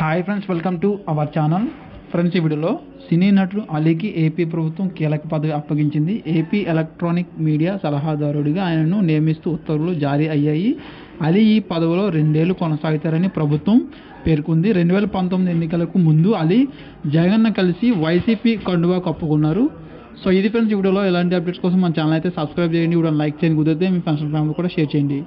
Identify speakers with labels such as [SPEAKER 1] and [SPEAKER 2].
[SPEAKER 1] Hi friends welcome to our channel friends ఈ వీడియోలో సినీ నటుడు అలీకి ఏపీ ప్రభుత్వం కీలక పదవి అప్పగించింది. ఏపీ ఎలక్ట్రానిక్ మీడియా సలహాదారుడిగా ఆయనను నియమిస్తూ ఉత్తర్వులు జారీ అయ్యాయి. అలీ ఈ పదవిలో రెండేళ్ళు కొనసాగుతారని ప్రభుత్వం పేర్కొంది. రెండు వేల పంతొమ్మిది ఎన్నికలకు ముందు అలీ జగన్ను కలిసి వైసీపీ కండువా కప్పుకున్నారు. సో ఇది ఫ్రెండ్స్ ఈ వీడియోలో ఎలాంటి అప్డేట్స్ కోసం మన ఛానల్ అయితే సబ్స్క్రైబ్ చేయండి. వీడియో లైక్ చేయండి. కుదిరితే మీ ఫ్రెండ్స్ ఫ్యామిలీ కూడా షేర్ చేయండి.